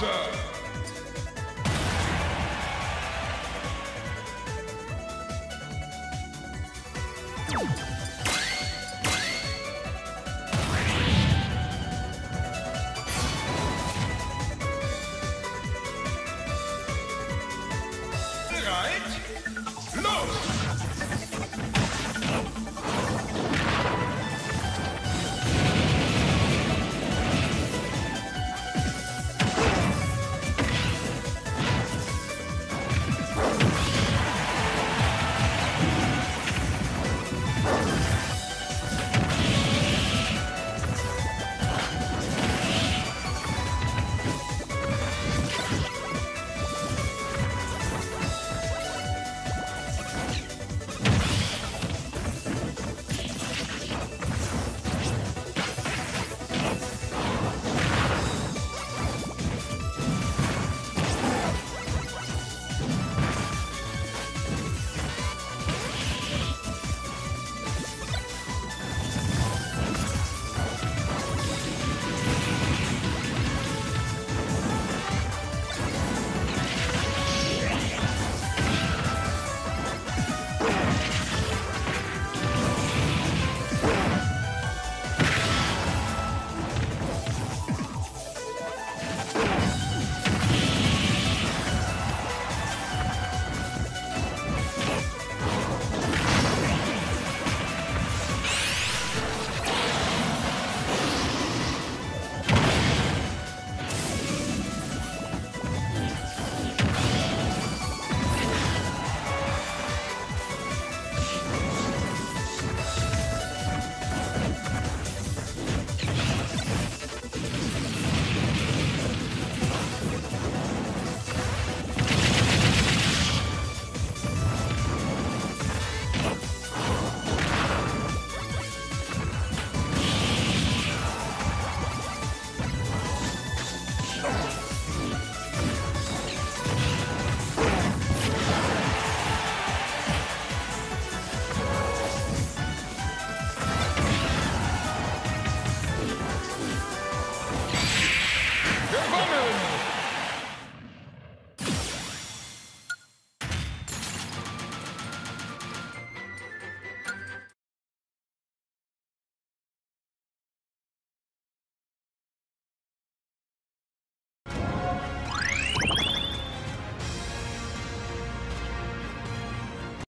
Bowser! Right? No!